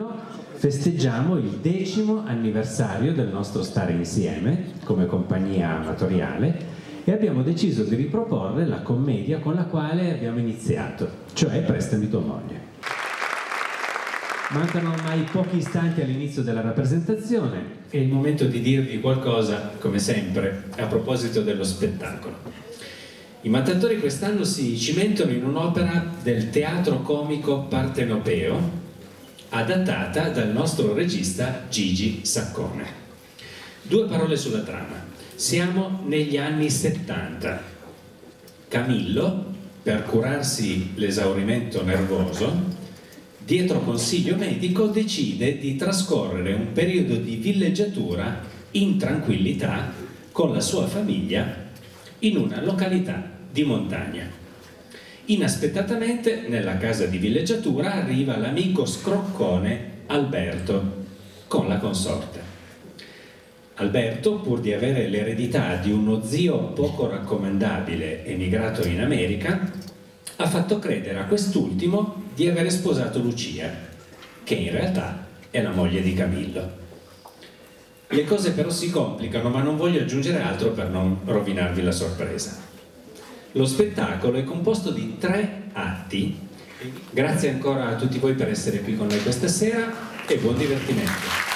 quest'anno festeggiamo il decimo anniversario del nostro stare insieme come compagnia amatoriale e abbiamo deciso di riproporre la commedia con la quale abbiamo iniziato, cioè Prestami tua moglie. Mancano ormai pochi istanti all'inizio della rappresentazione, è il momento di dirvi qualcosa, come sempre, a proposito dello spettacolo. I mattatori quest'anno si cimentano in un'opera del teatro comico partenopeo, adattata dal nostro regista Gigi Saccone. Due parole sulla trama. Siamo negli anni 70. Camillo, per curarsi l'esaurimento nervoso, dietro consiglio medico decide di trascorrere un periodo di villeggiatura in tranquillità con la sua famiglia in una località di montagna. Inaspettatamente nella casa di villeggiatura arriva l'amico scroccone Alberto con la consorte. Alberto, pur di avere l'eredità di uno zio poco raccomandabile emigrato in America, ha fatto credere a quest'ultimo di avere sposato Lucia, che in realtà è la moglie di Camillo. Le cose però si complicano, ma non voglio aggiungere altro per non rovinarvi la sorpresa. Lo spettacolo è composto di tre atti. Grazie ancora a tutti voi per essere qui con noi questa sera e buon divertimento.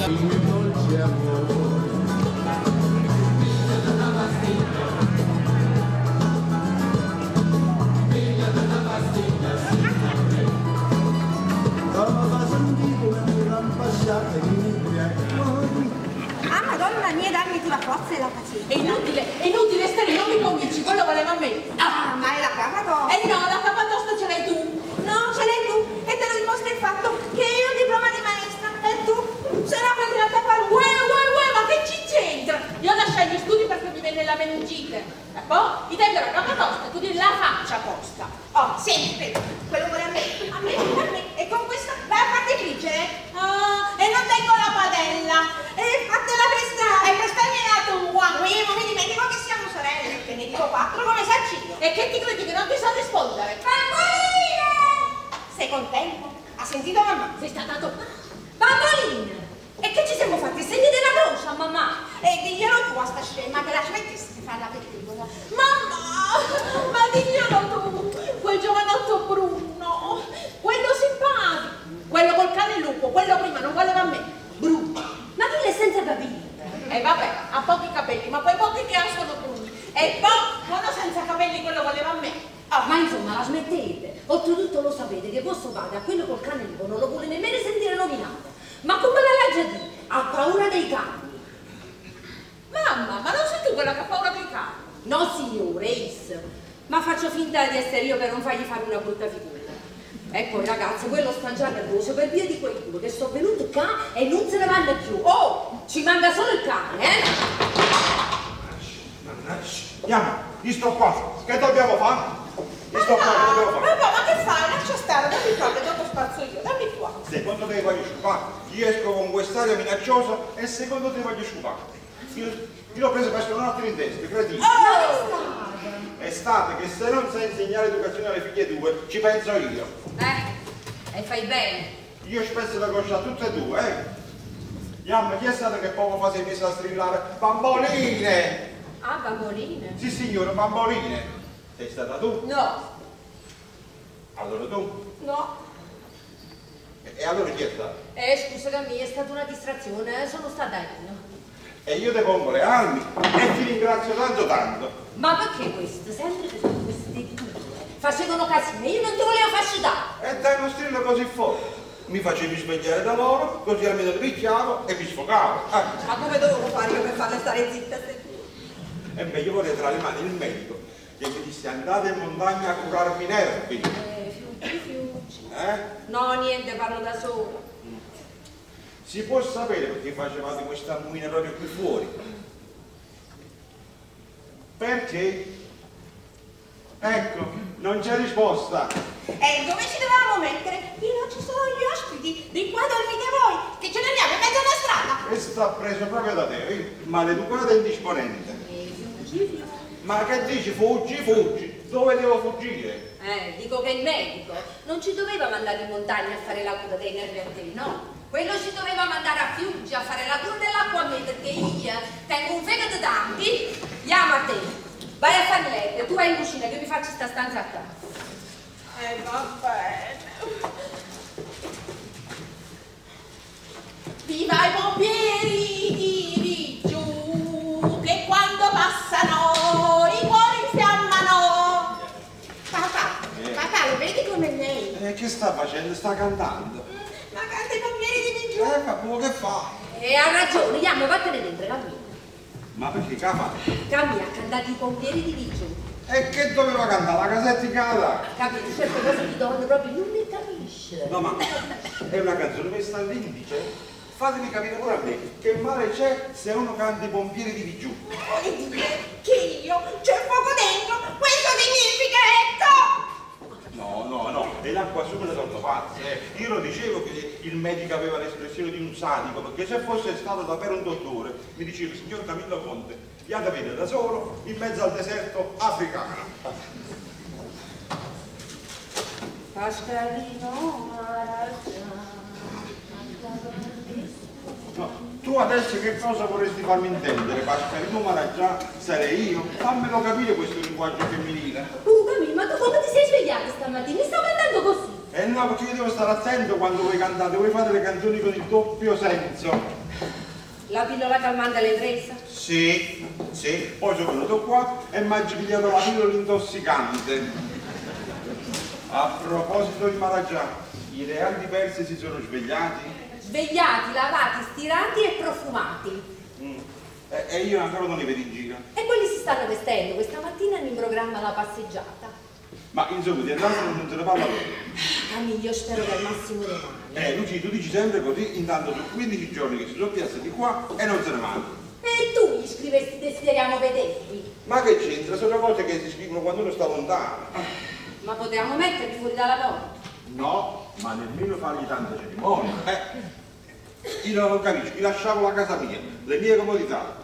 Ah, ma insomma, la smettete. Oltretutto lo sapete che vostro padre a quello col cane lupo non lo vuole nemmeno sentire nominato. Ma come la legge di? Ha paura dei cani. Mamma, ma non sei tu quella che ha paura dei cani? No, signore, Ace. Ma faccio finta di essere io per non fargli fare una brutta figura. Ecco, ragazzi, quello sta già nervoso per via di quei due che sono venuti qua e non se ne vanno più. Oh, ci manca solo il cane, eh? Mannaggia. Andiamo, io sto qua. Che dobbiamo fare? Io sto qua, che dobbiamo fare? Papà, ma che fai? Lascia stare, dammi qua, che dopo spazzo io, dammi qua. Secondo te voglio scupare? Io esco con quest'aria minacciosa e secondo te voglio scupare. Io, io l'ho preso per spionarti in testa, credi? Oh! Estate, che se non sai insegnare educazione alle figlie tue, ci penso io. Eh, e fai bene. Io spesso la coscia a tutte e due, eh? Yamma, chi è stato che poco fa si è messo a strillare? Bamboline! Ah, bamboline. Sì, signore, bamboline. Sei stata tu? No, Allora tu? no. E e allora chi è stato? Eh, scusa Camilla, è stata una distrazione, eh, sono stata io. E io ti pongo le armi e ti ringrazio tanto tanto. Ma perché questo? Sempre che sono queste due. Facevano casino, io non ti volevo far scitare. E dai uno strillo così forte. Mi facevi svegliare da loro, così almeno li picchiavo e mi sfogavo. Ah, Ma come dovevo fare io per farle stare zitte? se- e beh, io vorrei tra le mani il medico che mi disse andate in montagna a curarmi i nervi. Eh, fiuci, fiuci. Eh? No, niente, parlo da sola. Si può sapere perché facevate questa muina proprio qui fuori? Perché? Ecco, non c'è risposta. E dove ci dovevamo mettere? Io non ci sono gli ospiti, di qua dormite voi, che ce ne andiamo in mezzo alla strada. E sta preso proprio da te, vedi? maleducato e indisponente. E fuggi, Ma che dici? Fuggi, fuggi. Dove devo fuggire? Eh, dico che il medico non ci doveva mandare in montagna a fare la cura dei nervi a te, no? Quello ci doveva mandare a Fiuggi a fare la cura dell'acqua a me perché io tengo un fegato tanti, chiamo a te. Vai a fare letto, tu vai in cucina che mi faccio sta stanza a te. Eh, va bene. Viva i pompieri come lei? Eh, che sta facendo? Sta cantando. Ma canta i pompieri di giù. Eh, come che fa? E ha ragione, chiamo, vattene dentro, cammina. Ma perché fatto? Cammina, ha cantato i pompieri di Vigio. E che doveva cantare? La casetta casa? Capito? Certe cose di donne proprio non ne capisce. No, ma è una canzone che sta all'indice? Fatemi capire pure a me, che male c'è se uno canta i pompieri di Vigiù? Che io c'è fuoco dentro? Questo significa ecco! No, no, no, è l'acqua subito sotto pazzo. Eh. Io lo dicevo che il medico aveva l'espressione di un sadico, perché se fosse stato davvero un dottore, mi diceva, signor Camillo Conte, da vedere da solo in mezzo al deserto africano. Pascalino No, tu adesso che cosa vorresti farmi intendere, Pascalino Maraggià? Sarei io? Fammelo capire questo linguaggio femminile. Uh, Camillo, ma tu come ti sei svegliato stamattina? Mi stavo andando così. Eh no, perché io devo stare attento quando voi cantate, voi fate le canzoni con il doppio senso. La pillola calmante l'hai presa? Sì, sì, poi sono venuto qua e mi ha pigliato la pillola intossicante. A proposito di Maraggià, i reali persi si sono svegliati Svegliati, lavati, stirati e profumati. Mm. e, e io ancora non li vedo in giro. E quelli si stanno vestendo. Questa mattina in programma la passeggiata. Ma insomma, di andare non se ne parla più. Camillo, io spero che al massimo domani. Eh, Luci, tu dici sempre così, intanto sono 15 giorni che si sono piazzati di qua e non se ne vanno. E tu gli scrivesti desideriamo vederti. Ma che c'entra? Sono cose che si scrivono quando uno sta lontano. Ma potevamo metterti fuori dalla porta. No, ma nemmeno fargli tanta cerimonia. Eh. Io non capisco, io lasciavo la casa mia, le mie comodità,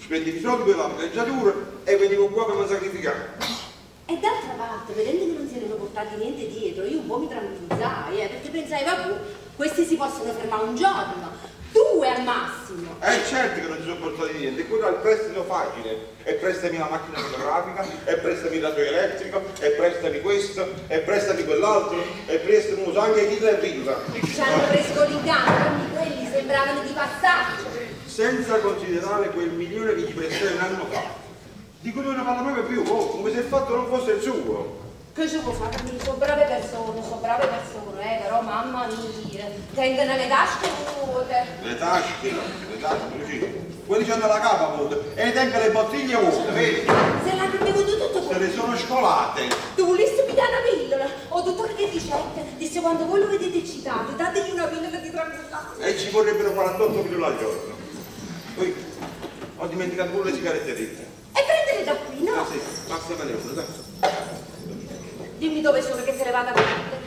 spendevo i soldi per la villeggiatura e venivo qua per mi sacrificare. E d'altra parte, vedendo che non si erano portati niente dietro, io un po' mi tranquillizzai, eh, perché pensai, vabbè, questi si possono fermare un giorno, due al massimo. Eh certo che non ci sono portati niente, quello è il prestito facile. E prestami la macchina fotografica, e prestami il radio elettrico, e prestami questo, e prestami quell'altro, e prestami uso anche chi e riva. Ci hanno preso l'inganno, quindi quelli sembravano di passaggio. Senza considerare quel milione che gli prestai un anno fa. Di cui non ne parla proprio più, oh, come se il fatto non fosse il suo. Che ci può fare? Sono brave persone, sono brave persone, eh, però mamma mia, tengono le tasche vuote. Le tasche, le tasche, così. Quelli c'hanno la capa vuota e tengono le bottiglie vuote, vedi? Se l'hanno bevuto tutto Se le sono scolate. Tu volessi pigliare una pillola? O dottore che dice, disse quando voi lo vedete eccitato, dategli una pillola di tranquillità. E ci vorrebbero 48 pillole al giorno. Poi ho dimenticato pure le sigarette dentro. E prendere da qui, no? Ah sì, passamene una, dai. Dimmi dove sono che se le vada a prendere.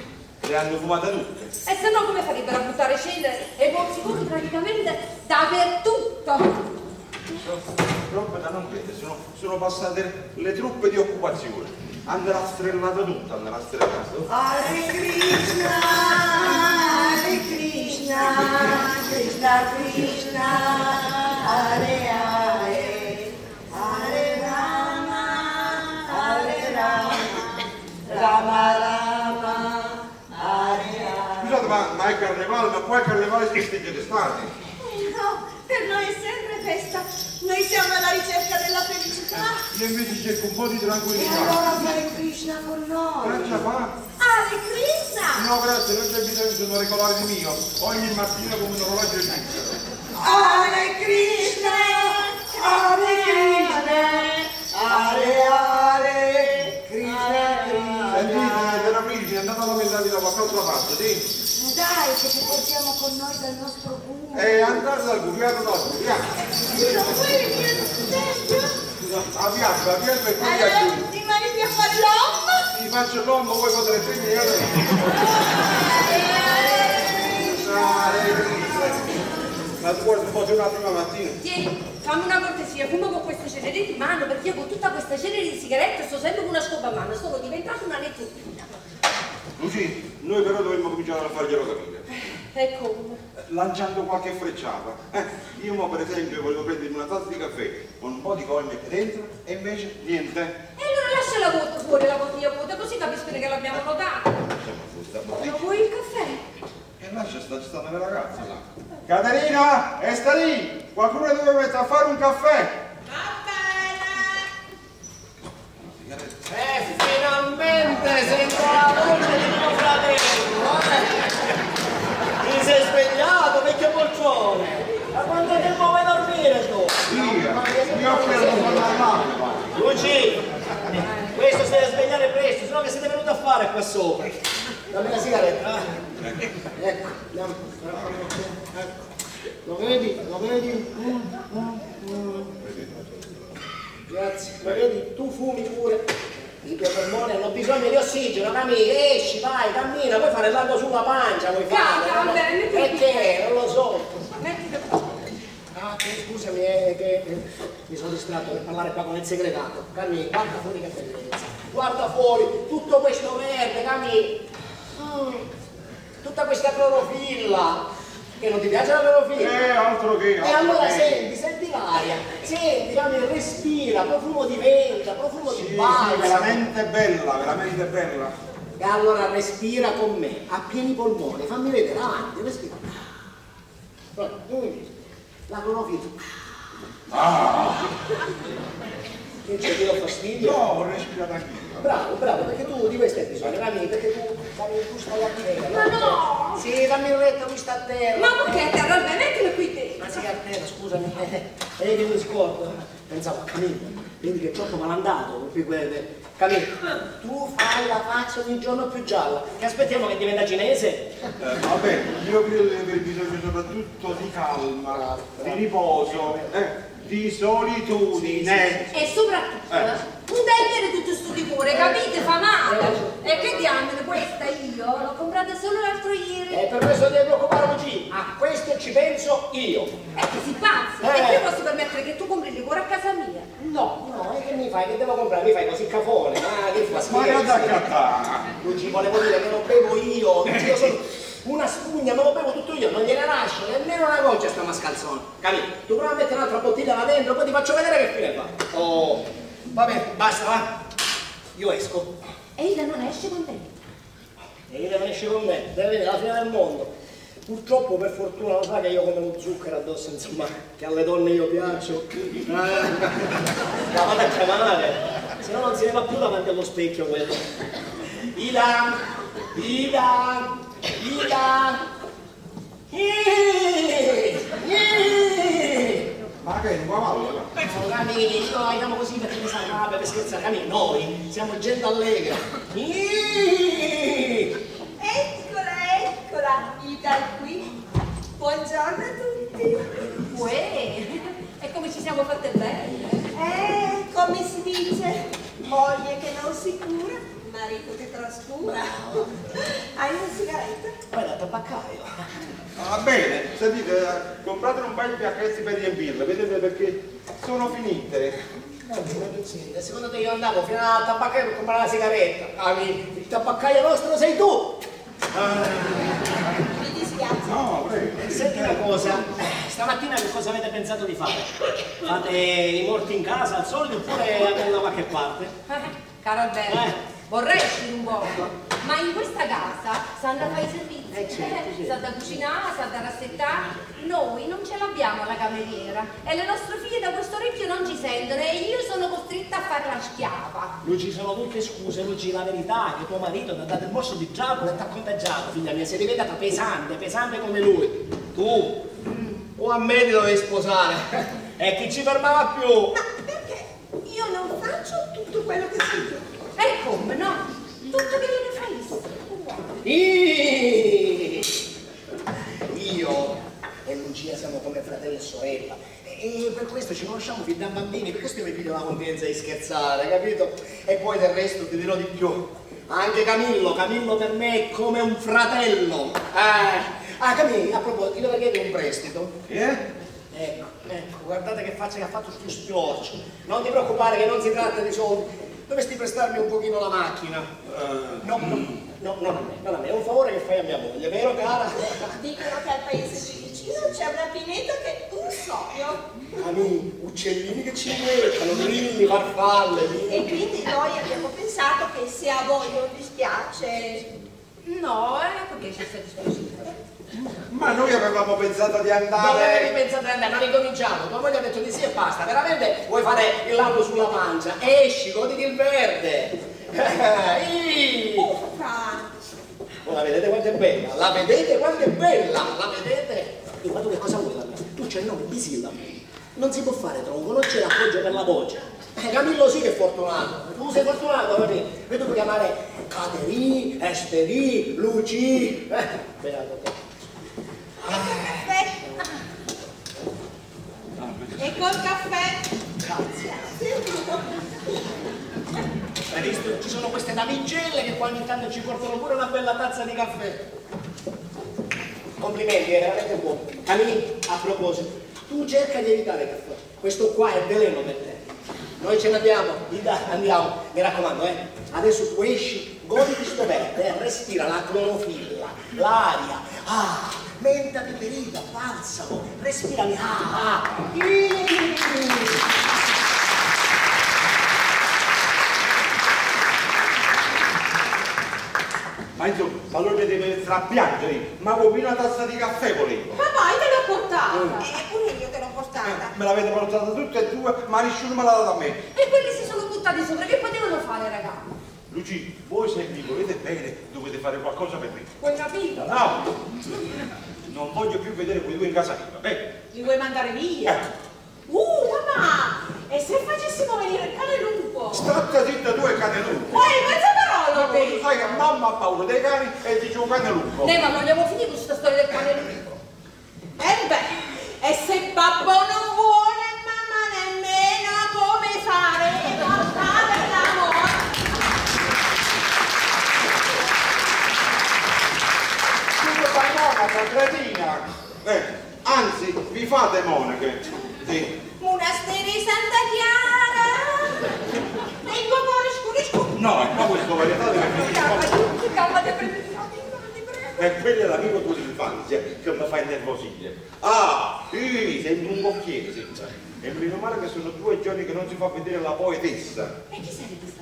Le hanno fumate tutte. E se no come farebbero a buttare cenere e mozziconi praticamente dappertutto? Roba da non credere, sono, sono passate le truppe di occupazione. Andrà strellata tutta, andrà strellata. Hare Krishna, Hare Krishna, Krishna Krishna, Hare Hare, Hare Rama, Hare Rama, Rama Rama, ma, ma è carnevale, ma qua è carnevale si festeggia d'estate. No, per noi è sempre festa. Noi siamo alla ricerca della felicità. Io invece cerco un po' di E tranquillità. allora fai Krishna con noi. Grazie fa. Hare Krishna! No, grazie, non c'è bisogno di un regolare di mio. Ogni mattina come un orologio svizzero. Hare Krishna, Hare Krishna, Hare Hare, Krishna Krishna. Sentite, Terapigi, andate a lamentarvi da qualche altra parte, sì? Dai, che ti portiamo con noi dal nostro cuore. E andate dal guriato no, guriato. Non puoi venire sul tempio? A fianco, a fianco e quindi a Allora giù. rimani qui a fare l'uomo? Ti faccio l'uomo, voi potete Krishna. Ma tu guarda un po' giornata prima mattina. Tieni, fammi una cortesia, fumo con queste ceneri di mano perché io con tutta questa cenere di sigarette sto sempre con una scopa a mano, sono diventata una nettutina. Luci, noi però dovremmo cominciare a farglielo capire. Ecco, Lanciando qualche frecciata. Eh, io mo per esempio volevo prendermi una tazza di caffè con un po' di colme dentro e invece niente. e allora lascia la vuota fuori, la bottiglia vuota, così capiscono che l'abbiamo notata. Ma vuoi il caffè? E lascia sta, sta una ragazza là. Caterina, e sta lì! Qualcuno deve mettere a fare un caffè! Va bene. Eh, finalmente sento la voce di mio fratello, eh? Ti sei svegliato, vecchio bolcione! Ma quanto tempo vuoi dormire tu? Via! Io ho preso la! Luci, questo si deve svegliare presto, sennò che siete venuti a fare qua sopra? Dammi la sigaretta. eh. Ecco, andiamo. Ecco. Lo vedi? Lo vedi? Mm, mm, mm. Grazie. Vedi? Tu fumi pure. I tuoi polmoni hanno bisogno di ossigeno, cammini, esci, vai, cammina, puoi fare lago sulla pancia, vuoi fare? Cacca, no? vabbè, Perché? Non lo so. Ah, scusami, è che eh, mi sono distratto per parlare qua con il segretato. Cammi, guarda fuori che bellezza. Guarda fuori, tutto questo verde, Cammi. Mm, tutta questa clorofilla. Che non ti piace la clorofilla? Eh, altro che... E altro allora che. senti, senti l'aria, senti, Cammi, respira, profumo di venta, profumo Sì, di sì, balsamo. veramente bella, veramente bella. E allora respira con me, a pieni polmoni, fammi vedere, avanti, respira. La clorofilla. Che c'è, ti do fastidio? No, ho respirato anch'io. Bravo, bravo, perché tu di questo hai bisogno, Rami, perché tu, Rami, tu stai a terra. Ma no! Sì, dammi un letto, lui sta a terra. Ma perché te vabbè, mettilo qui dentro. Ma sì, a terra, scusami. E che mi scordo? Pensavo a Camillo, vedi che è troppo malandato, qui quelle... Camillo, tu fai la faccia ogni giorno più gialla. Che aspettiamo che diventa cinese? Eh, vabbè, io credo di aver bisogno soprattutto di calma, di riposo, eh, di solitudine. E soprattutto, Eh. non avere tutto sto liquore, capite? Fa male. E che diamine, questa io l'ho comprata solo l'altro ieri. E per questo devi preoccupare Luigi. A questo ci penso io. E che si pazzi? Eh. E io posso permettere che tu compri il liquore a casa mia? No. No, e che mi fai? Che devo comprare? Mi fai così cafone? Ah, che fa Ma che da scherzi? cattana? Luigi, volevo dire che lo bevo io. Io sono una spugna, me lo bevo tutto io. Non gliene lascio nemmeno una goccia sta mascalzone. Capito? Tu prova a mettere un'altra bottiglia là dentro, poi ti faccio vedere che fine fa. Oh, va bene, basta, va. Io esco. E Ida non esce con te. E io devo esce con me, deve venire la fine del mondo. Purtroppo per fortuna lo sa che io come lo zucchero addosso, insomma, che alle donne io piaccio. Eh, la vado a chiamare, se no non si ne va più davanti allo specchio quello. Ida! Ida! Ih. Ma che non va male? là? No, Camini, no, andiamo così perché mi sa per scherzare. Camini, noi siamo gente allegra. Eccola, eccola, Ida è qui. Buongiorno a tutti. Uè, e come ci siamo fatte bene. Eh, come si dice, moglie che non si cura, marito che trascura. Hai una sigaretta? Da tabaccaio. Va bene, sentite, eh, comprate un paio di pacchetti per riempirle, vedete perché sono finite. Eh, Secondo te io andavo fino al tabaccaio per comprare la sigaretta? Camini, il tabaccaio nostro sei tu! Mi dispiace. No, prego. Senti una cosa, stamattina che cosa avete pensato di fare? Fate i morti in casa al solito oppure andate da qualche parte? Eh, Caro Alberto, Eh. Vorrei uscire un po', ma in questa casa sanno fare i servizi, Eh, certo, certo. sa da cucinare, sa da rassettare. Noi non ce l'abbiamo la cameriera e le nostre figlie da questo orecchio non ci sentono e io sono costretta a fare la schiava. Luigi, sono tutte scuse, Luigi, la verità è che tuo marito ti ha dato il morso di giacomo e ti ha contagiato, figlia mia, sei diventata pesante, pesante come lui. Tu, o a me ti dovevi sposare, e chi ci fermava più? Ma perché io non faccio tutto quello che si dice? E come no? Tutto che viene Ih! Io e Lucia siamo come fratello e sorella e per questo ci conosciamo fin da bambini, per questo io mi piglio la confidenza di scherzare, capito? E poi del resto ti dirò di più. Anche Camillo, Camillo per me è come un fratello. Eh, Ah, Camille, a proposito, io perché un prestito? Eh? Ecco, ecco, guardate che faccia che ha fatto sto spiorcio. Non ti preoccupare che non si tratta di soldi. Dovresti prestarmi un pochino la macchina. Eh, No, no, no, non a me, non a me, è un favore che fai a mia moglie, vero cara? Dicono che al paese più vicino c'è una pineta che è un sogno. Camille, uccellini che ci invecchiano, grilli, farfalle. E quindi noi abbiamo pensato che se a voi non dispiace... No, eh, perché ci stai dispiaciuto? Ma noi avevamo pensato di Dove avevi andare... pensato di andare? Non ricominciamo, tua moglie ha detto di sì e basta. Veramente vuoi fare il lato sulla pancia? Esci, goditi il verde. Uffa! Oh, la vedete quanto è bella? La vedete quanto è bella? La vedete? E ma tu che cosa vuoi da me? Tu c'hai il nome bisillabo. Non si può fare tronco, non c'è l'appoggio per la voce. Eh, Camillo sì che è fortunato. Tu sei fortunato, Camillo. E tu puoi chiamare Caterì, Esteri, Luci. Eh, beato te. E col caffè? Hai visto? Ci sono queste damigelle che qua ogni tanto ci portano pure una bella tazza di caffè. Complimenti, è veramente buono. Camille, a proposito, tu cerca di evitare il caffè. Questo qua è veleno per te. Noi ce ne andiamo, Ida, andiamo. Mi raccomando, eh. Adesso tu esci, goditi sto verde, eh. respira la clorofilla, l'aria. Ah, menta peperita, balsamo, respirami. Ah, ah. Mm. Ma insomma, ma allora mi deve mettere a piangere. Ma vuoi una tazza di caffè volevo? Ma vai, te l'ho portata! E pure io te l'ho portata! Me l'avete portata tutte e due, ma nessuno me l'ha data a me. E quelli si sono buttati sopra, che potevano fare, ragazzi? Luci, voi se mi volete bene dovete fare qualcosa per me. Vuoi capito? No! Non voglio più vedere quei due in casa mia, va bene? Li vuoi mandare via? Eh. Uh, mamma! E se facessimo venire il cane lupo? State zitta tu e cane lupo. Poi mezza parola, Ma tu sai che mamma ha paura dei cani e dice un cane lupo. Ne, ma non abbiamo finito questa storia del cane lupo. E beh, e se babbo non vuole, mamma nemmeno come fare? Portate l'amore! Fai. Eh, vi fate monache. Sì. Monasteri Santa Chiara! Vengo fuori scurisco! No, ma questo varietà deve finire. Prego. E quello è l'amico tuo d'infanzia che mi fa innervosire. Ah, sì, sembra un bocchiere, sì. E meno male che sono due giorni che non si fa vedere la poetessa. E chi sarebbe?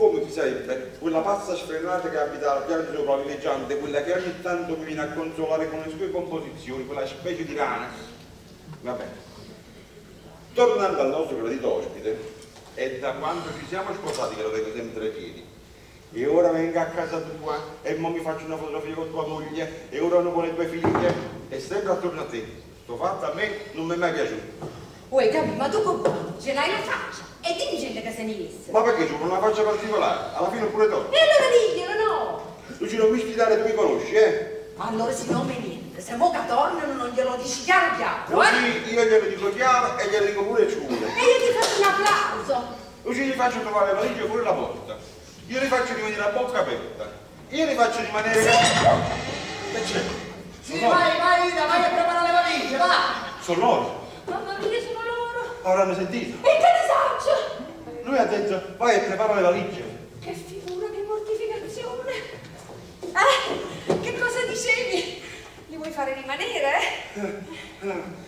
Come chi sarebbe? Quella pazza sfrenata che abita al piano di quella che ogni tanto mi viene a consolare con le sue composizioni, quella specie di rana. Va bene. Tornando al nostro gradito ospite, è da quando ci siamo sposati che lo vedo sempre ai piedi. E ora vengo a casa tua e mo mi faccio una fotografia con tua moglie e ora uno con le tue figlie e sempre attorno a te. Sto fatto a me non mi è mai piaciuto. Vuoi capire? Ma tu come ce l'hai la faccia? E dimmi gente che se ne visse. Ma perché c'ho una faccia particolare? Alla fine pure tu. E allora diglielo, no? Tu ci non mi sfidare, tu mi conosci, eh? Allora si nome niente. Se mo che tornano non glielo dici chiaro chiaro, eh? Così io glielo dico chiaro e glielo dico pure ciule. E io ti faccio un applauso. Così gli faccio trovare la valigia fuori la porta. Io li faccio rimanere a bocca aperta. Io li faccio rimanere... Che c'è? Sì, vai, vai, Ida, vai a preparare le valigie, va! Sono loro. Mamma mia, sono loro. Avranno sentito. E che ne faccio? Lui ha detto, vai e prepara le valigie. Che figura, che mortificazione. Eh, che cosa dicevi? Li vuoi fare rimanere?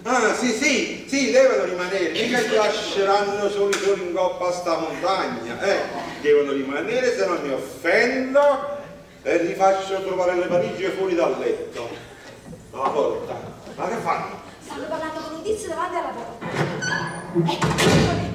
Ah, sì, sì, sì, devono rimanere. Mica ti lasceranno soli soli in coppa a sta montagna. Eh, devono rimanere, se non mi offendo e li faccio trovare le valigie fuori dal letto. Alla porta. Ma che fanno? Stanno parlando con un tizio davanti alla porta. Ecco, eccoli. Eh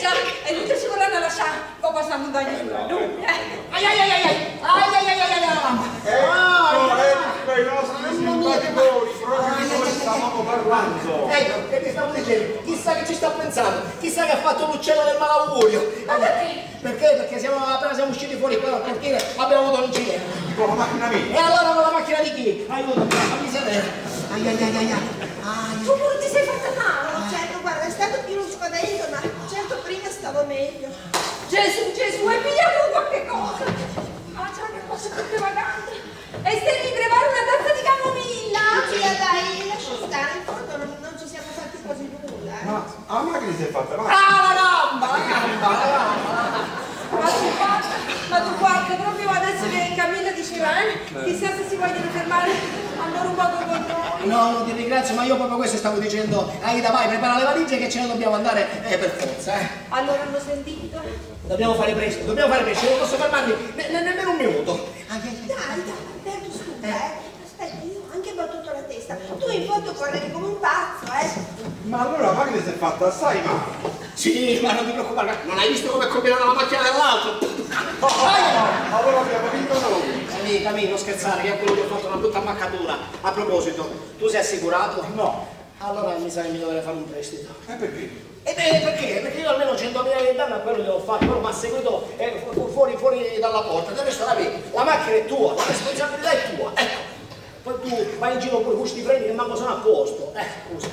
già, e lui che ci vorranno lasciare questa montagna sulla luna. Ai ai ai ai ai, ai ai ai ai ai Ecco, ecco i nostri simpaticoni, proprio di noi stavamo parlando. Ecco, che ti stavo dicendo, chissà che ci sta pensando, chissà che ha fatto l'uccello del malaugurio. Ma perché? Perché? Perché siamo, appena siamo usciti fuori qua dal portiere abbiamo avuto un giro. Con la macchina E mia. allora con la macchina di chi? Aiuto, fammi sedere. Ai ai ai ai ai. Tu pure ti sei fatta male. Certo, guarda, è stato più scodendo, ma stava meglio. Gesù, Gesù, e pigliamo qualche cosa. Ma già che cosa poteva dare? E se ripreparo una tazza di camomilla? Lucia, dai, lascia stare, in fondo non, non ci siamo fatti quasi nulla. Eh. Ma, ah, a me che si è fatta? Ma... Ah, la gamba, ah, la gamba. Ma tu guarda, ma tu guarda proprio adesso che cammino diceva, eh, chissà se si vogliono fermare, hanno rubato con noi. No, non ti ringrazio, ma io proprio questo stavo dicendo. Aida, vai, prepara le valigie che ce ne dobbiamo andare eh, per forza, eh. Allora hanno sentito? Dobbiamo fare presto, dobbiamo fare presto, non posso fermarmi ne- ne- nemmeno un minuto. Ai, ai, ai. Dai, dai, Alberto, scusa, eh. Aspetta, io ho anche battuto la testa. Tu in fondo correvi come un pazzo, eh. Ma allora la macchina si è fatta assai male. Sì, ma non ti preoccupare, non hai visto come è combinata la macchina dell'altro? Allora abbiamo vinto noi. Camì, Camì, non scherzare, che a quello che ho fatto una brutta ammaccatura. A proposito, tu sei assicurato? No. Allora mi sa che mi dovrei fare un prestito. E perché? E beh, perché? Perché io almeno 100.000 di danno a quello che ho fatto, però mi ha seguito eh, fu- fuori, fuori dalla porta. Del resto la la macchina è tua, la responsabilità è tua, ecco. Poi tu vai in giro pure questi freni che manco sono a posto. Eh, scusa.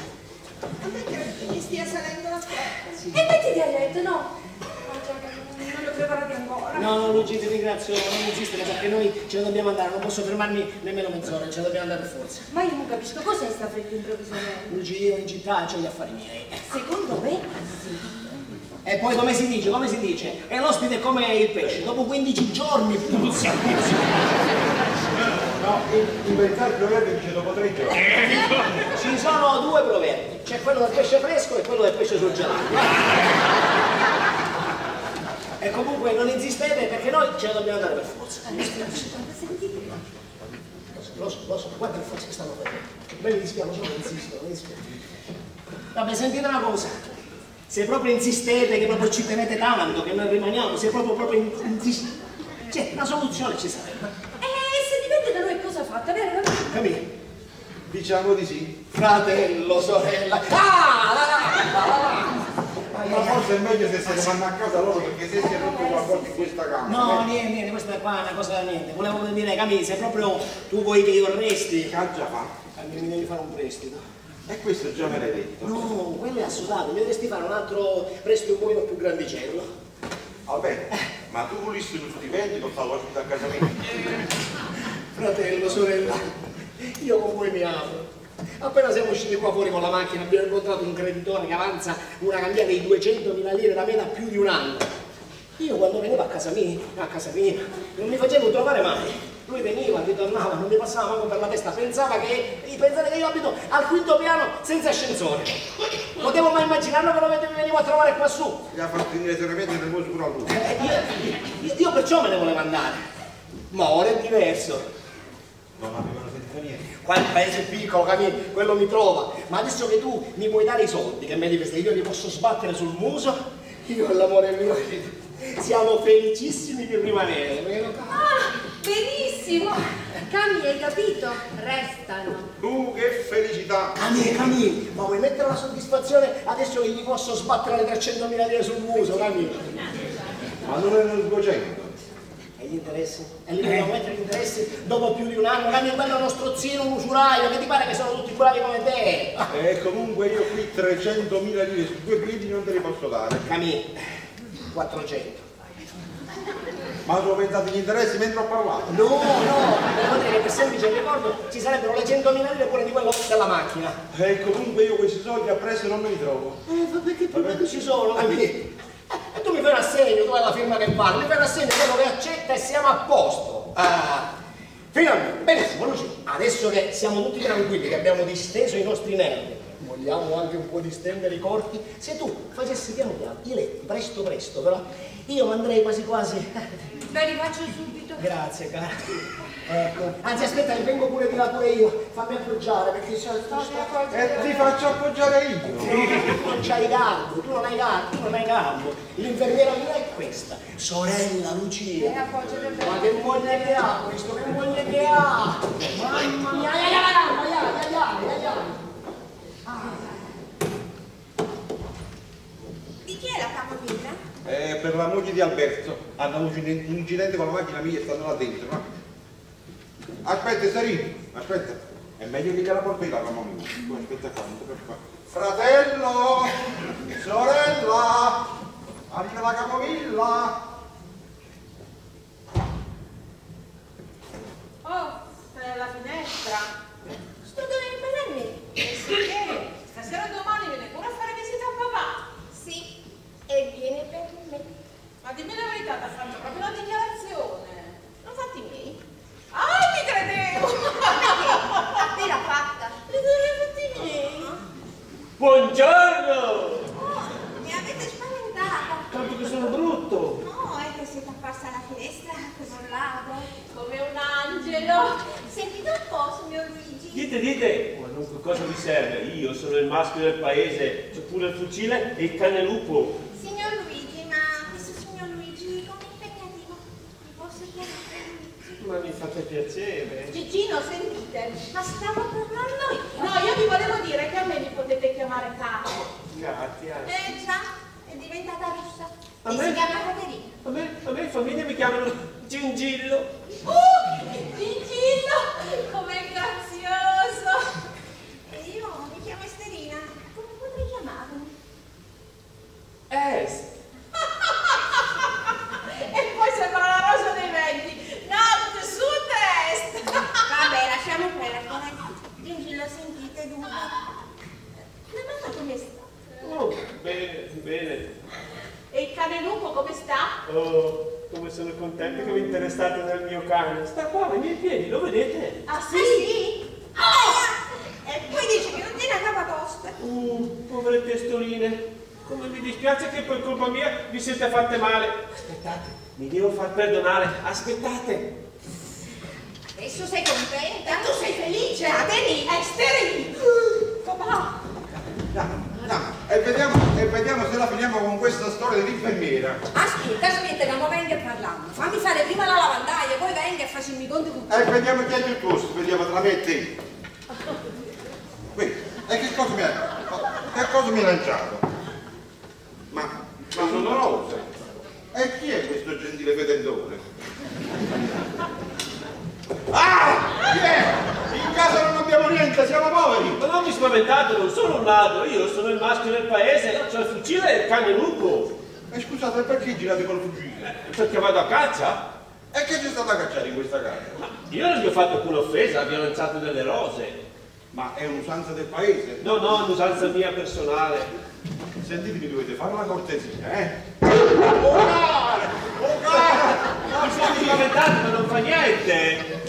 A me credo che mi stia salendo la testa. E mettiti a letto, no? Ah, già che non non li ho preparati ancora. No, no, Luigi, ti ringrazio, non insistere perché noi ce ne dobbiamo andare, non posso fermarmi nemmeno mezz'ora, ce ne dobbiamo andare per forza. Ma io non capisco cos'è sta fretta improvvisamente. Luigi, io in città ho gli affari miei. Secondo me, E poi come si dice, come si dice? E l'ospite è come il pesce, dopo 15 giorni puzza. No, in, verità il proverbio dice dopo tre giorni. Ci sono due proverbi, c'è quello del pesce fresco e quello del pesce surgelato. E comunque non insistete perché noi ce ne dobbiamo andare per forza. Lo so, lo so, guarda il forza che stanno facendo. Me mi dispiace, lo so che insisto, mi. Vabbè, sentite una cosa. Se proprio insistete, che proprio ci tenete tanto, che noi rimaniamo, se proprio proprio in- insistete, cioè, una soluzione ci sarebbe. eh, se dipende da noi cosa fatta, vero? Capito? Diciamo di sì. Fratello, sorella. Ah! la- la- la- la- Ma forse è meglio se se ne vanno a casa loro perché se si è rotto qualcosa in questa camera. No, niente, niente, questa è qua una cosa da niente. Volevo dire, Camille, se proprio tu vuoi che io resti, Che ha già fatto. mi devi fare un prestito. E questo già me l'hai detto. No, quello è assodato, mi dovresti fare un altro prestito un pochino più grandicello. Vabbè, ma tu volissi uno stipendio che fa l'ospite a casa mia. Fratello, sorella, io con voi mi apro. Appena siamo usciti qua fuori con la macchina abbiamo incontrato un creditore che avanza una cambiale di 200.000 lire da me da più di un anno. Io quando venivo a casa mia, a casa mia, non mi facevo trovare mai. Lui veniva, ritornava, non mi passava manco per la testa, pensava che, pensare che io abito al quinto piano senza ascensore. Potevo mai immaginarlo che lo venivo a trovare qua su. Gli ha fatto venire seriamente nervoso pure a lui. Eh, io, io- io perciò me ne volevo andare. Ma ora è diverso. Qua il paese è piccolo, capi? Quello mi trova. Ma adesso che tu mi puoi dare i soldi, che me li vesti, io li posso sbattere sul muso, io e l'amore mio siamo felicissimi di rimanere. Ah, benissimo. Cami, hai capito? Restano. Uh, che felicità! Camille, Camille, ma vuoi mettere la soddisfazione adesso che gli posso sbattere le 300.000 lire sul muso, Camille? Ma non erano 200. E gli interessi? E lì dobbiamo mettere gli interessi dopo più di un anno, Camille, quello è uno strozzino, un usuraio, che ti pare che sono tutti bravi come te? Ah, E comunque io qui 300.000 lire su due piedi non te li posso dare. Camille, 400. Ma sono aumentati gli interessi mentre ho parlato. No, no, devo dire che per semplice ricordo ci sarebbero le 100.000 lire pure di quello della macchina. E comunque io questi soldi appresso non me li trovo. Eh, ma perché problemi ci sono, capi? Tu mi fai un assegno, tu hai la firma che vale, mi fai un assegno quello che accetta e siamo a posto. Ah, finalmente, benissimo, adesso che siamo tutti tranquilli, che abbiamo disteso i nostri nervi, vogliamo anche un po' distendere i corpi, se tu facessi piano piano i letti, presto presto, però io andrei quasi quasi... Beh, rifaccio subito. Grazie, cara. Ecco. Anzi aspetta, vengo pure di là pure io, fammi appoggiare perché se E ti faccio appoggiare io. Non c'hai garbo, tu non hai garbo, tu non hai garbo. L'infermiera mia è questa, sorella Lucia. Ma che moglie che ha questo, che moglie che ha! Mamma mia, ai ai ai ai ai ai ai Di chi è la camomilla? Eh, per la moglie di Alberto, hanno un incidente con la macchina mia e stanno là dentro, no? Aspetta, Sarino, aspetta. È meglio che gliela porti la camomilla. Tu aspetta qua, non ti preoccupare. Fratello! Sorella! Arriva la camomilla! Oh, stai alla finestra. Sto dove i Berenni? E sì che? Stasera o domani viene pure a fare visita a papà. finestra, come un ladro. Come un angelo. Sentite un po', signor Luigi. Dite, dite, qualunque cosa vi serve, io sono il maschio del paese, c'ho pure il fucile e il cane lupo. Signor Luigi, ma questo signor Luigi come impegnativo? Mi posso chiamare Luigi? Ma mi fate piacere. Gigino, sentite. Ma stavo parlando io. No, io vi volevo dire che a me mi potete chiamare Carlo. Katia. Eh già, è diventata russa. A E me? si chiama Caterina. A me, a me in famiglia mi chiamano Gingillo. Uh, Gigino, com'è grazioso. E io mi chiamo Esterina. Come potrei chiamarmi? Es. E poi sembra la rosa dei venti. Nord, sud, est. Vabbè, lasciamo perdere. Gingillo, sentite dunque. La mamma come sta? Oh, bene, bene. E il cane lupo come sta? Oh, come sono contento che vi interessate del mio cane. Sta qua ai miei piedi, lo vedete? Ah Ah sì? sì? Ah! E poi dice che non tiene a capo tosta. Uh, povere testoline. Come mi dispiace che per colpa mia vi siete fatte male. Aspettate, mi devo far perdonare. Aspettate. Adesso sei contenta? Tu sei felice? Caterina. Esteri. Papà. Andiamo, andiamo. E vediamo, e vediamo se la finiamo con questa storia dell'infermiera. Aspetta, aspetta, che non venga parlando. Fammi fare prima la lavandaia, poi venga e facciami conto tutto. E vediamo chi ha il posto, vediamo te la metti. Qui, e che cosa mi hai, che cosa mi hai lanciato? Ma, sono rose. E chi è questo gentile fedendone? Ah! Chi è? In casa non abbiamo niente, siamo poveri. Ma non vi spaventate, non sono un ladro, io sono il maschio del paese, ho il fucile e il cane lupo. E scusate, perché girate col fucile? Perché vado a caccia? E che c'è stato a cacciare in questa casa? Ma io non gli ho fatto alcuna offesa, vi ho lanciato delle rose. Ma è un'usanza del paese? No, no, è un'usanza mia personale. Sentite, mi dovete fare una cortesia, eh? Oh cane! Oh cane! Non siamo spaventati, ma non fa niente.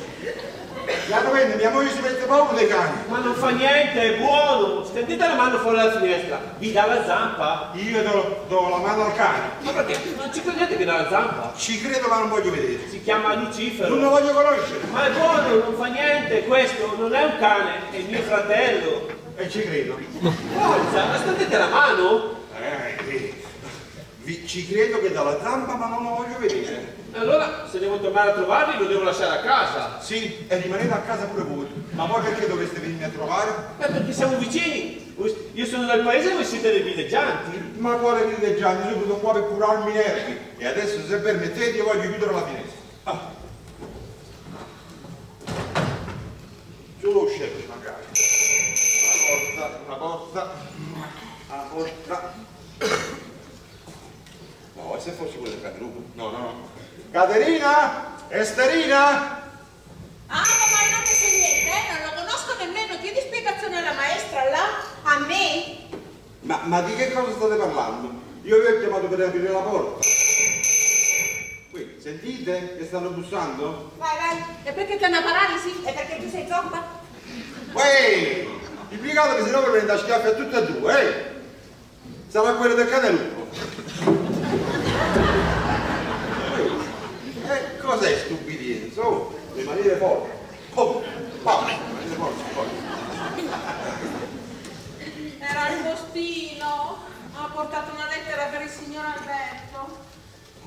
Piano venne, mia moglie si mette paura dei cani. Ma non fa niente, è buono. Stendete la mano fuori dalla finestra. Vi dà la zampa? Io do, do la mano al cane. Ma perché? Non ci credete che dà la zampa? Ci credo ma non voglio vedere. Si chiama Non lo Lucifero. voglio conoscere. Ma è buono, non fa niente. Questo non è un cane, è mio fratello. E ci credo. Forza, ma stendete la mano? Eh, eh, vi- ci credo che dà la zampa ma non lo voglio vedere. Allora, se devo tornare a trovarli, lo devo lasciare a casa. Sì, e rimanete a casa pure voi. Ma poi perché dovreste venirmi a trovare? Ma perché siamo vicini. Voi- Io sono del paese e voi siete dei villeggianti. Ma quale villeggiante? Io sono qua per curarmi i nervi. E adesso se permettete io voglio chiudere la finestra. Ah. Solo uscire magari. Una porta, una porta, una porta. No, e se fosse quella del Caterupo? No, no, no. Caterina? Esterina? Ah, ma non ne so niente, eh? non lo conosco nemmeno. Chiedi spiegazione alla maestra là. A me? Ma, ma di che cosa state parlando? Io vi ho chiamato per aprire la porta. Qui, sentite che stanno bussando? Vai, vai. E perché c'è una paralisi? E perché tu sei zoppa? Uè! Impiegatevi se no vi prende a schiaffi a tutte e due, eh! Sarà quello del canelupo. E cos'è stupidezza? Oh, rimanere forte. Oh, oh, rimanere forte, forte. Era il postino. Ha portato una lettera per il signor Alberto.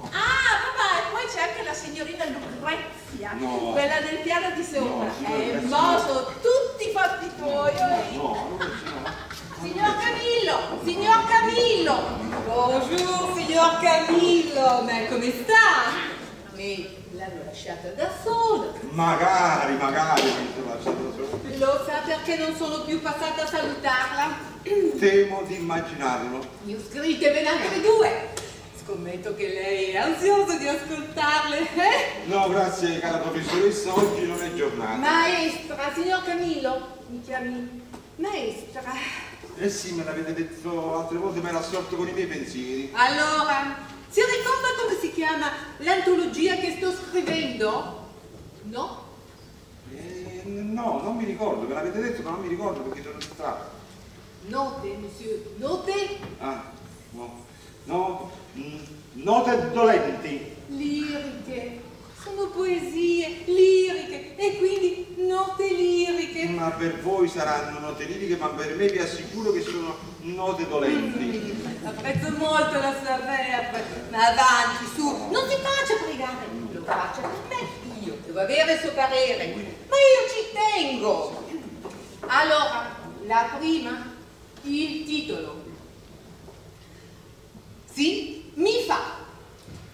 Ah, papà, e poi c'è anche la signorina Lucrezia, No. quella del piano di sopra. No, e signora mo sono tutti fatti tuoi. oi. No, non c'è no. Signor Camillo, signor Camillo. Bonjour, signor Camillo, ma come sta? Mi l'hanno lasciata da sola. Magari, magari mi sono lasciato da solo. Lo sa perché non sono più passata a salutarla? Temo di immaginarlo. Scrittevene anche le due. Scommetto che lei è ansioso di ascoltarle, eh? No, grazie cara professoressa, oggi non è giornata. Maestra, signor Camillo, mi chiami maestra. Eh sì, me l'avete detto altre volte, ma era assorto con i miei pensieri. Allora, si ricorda come si chiama l'antologia che sto scrivendo? No? Eh, no, non mi ricordo, me l'avete detto, ma non mi ricordo perché sono distratto. Note, monsieur, note? Ah, no. No? Mm, Note dolenti. Liriche. Sono poesie liriche e quindi note liriche. Ma per voi saranno note liriche, ma per me vi assicuro che sono note dolenti. Apprezzo molto la sua verba, ma avanti, su, non si faccia pregare, lo faccia per me, io devo avere il suo parere, ma io ci tengo. Allora, la prima, il titolo. Sì, mi fa.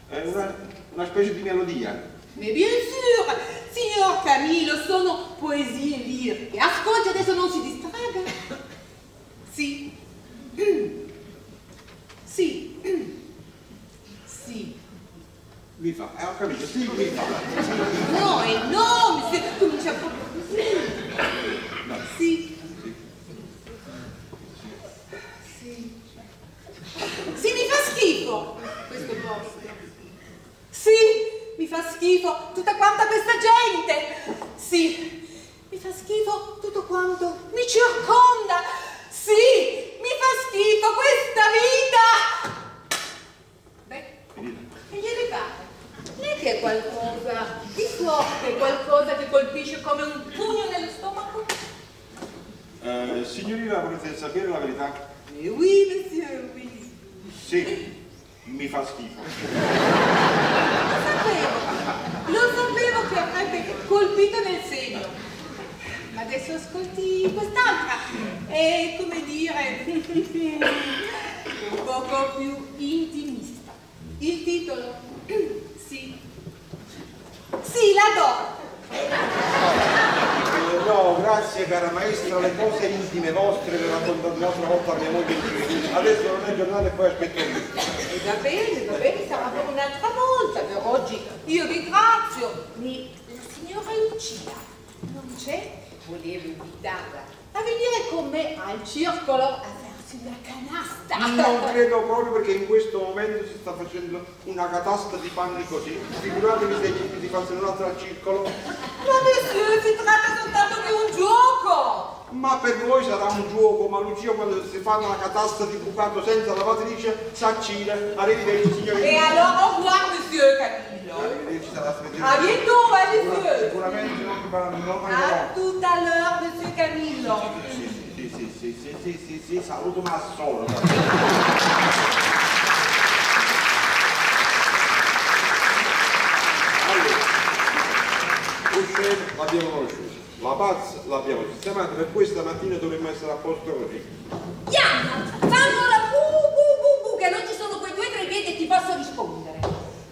È una, una specie di melodia. Mais bien sûr, signor Camillo, sono poesie liriche. Ascolti, adesso non si distraga. Sì. Sì. Sì. Mi fa, eh, ho capito, sì, mi fa. No, e no, mi si comincia proprio così. Sì. Sì. Sì, mi fa schifo questo posto. Sì, mi fa schifo tutta quanta questa gente. Sì, mi fa schifo tutto quanto mi circonda. Sì, mi fa schifo questa vita. Beh, che gliene pare? Lei che è qualcosa di forte, qualcosa che colpisce come un pugno nello stomaco? Eh, signorina, volete sapere la verità? Eh, oui, monsieur, oui. Sì, mi fa schifo. Lo sapevo, lo sapevo che avrebbe colpito nel segno. Ma adesso ascolti quest'altra. È come dire un poco più intimista. Il titolo? Sì. Sì, l'adoro. Eh, no, grazie cara maestra, le cose intime vostre le racconto un'altra volta a mia moglie in Adesso non è il giornale e poi aspetto lì. E va bene, va bene, sarà per un'altra volta. Per oggi io ringrazio. Mi... La signora Lucia non c'è? Volevo invitarla a venire con me al circolo a farsi una canasta. Non credo proprio perché in questo momento si sta facendo una catasta di panni così. Figuratevi se gli si faccio un'altra al circolo. Ma monsieur, si tratta soltanto di un gioco! Ma per voi sarà un gioco, ma Lucia quando si fa una catasta di bucato senza lavatrice s'accina. Arrivederci signori. E allora au revoir, monsieur Camillo. Arrivederci dalla A spedizione. bientôt, hein, monsieur. Sicuramente non, non A tout à l'heure, monsieur Camillo. Sì, sì, sì, sì, sì, sì, sì, sì, saluto ma solo. Allora, Usceno l'abbiamo conosciuto, la pazza l'abbiamo sistemata, per cui stamattina dovremmo essere a posto così. Chiama, fa ancora bu bu bu bu, che non ci sono quei due tre piedi e ti posso rispondere.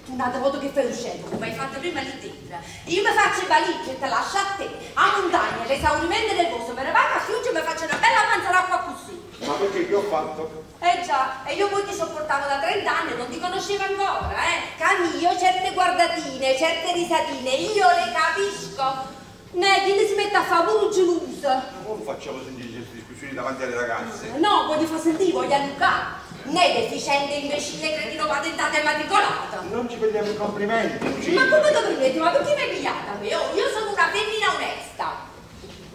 Tu un'altra volta che fai uscendo, come hai fatto prima lì dentro. Io mi faccio i valigie e te lascio a te, a montagna, l'esaurimento del posto, me ne vado a Fiuggi e mi faccio una bella panza d'acqua così. Ma perché che ho fatto? Eh già, e io poi ti sopportavo da 30 anni, non ti conoscevo ancora, eh? Camillo, certe guardatine, certe risatine, io le capisco. Ne, chi ne si mette a fare pure un geloso? Ma come facciamo sentire queste discussioni davanti alle ragazze? No, voglio far sentire, voglio allucare. Né deficiente, imbecille, cretino, patentato e matricolato. Non ci prendiamo i complimenti, Ma Lucia. come dovrete? Ma perché mi hai pigliata a me? Oh, io sono una femmina onesta.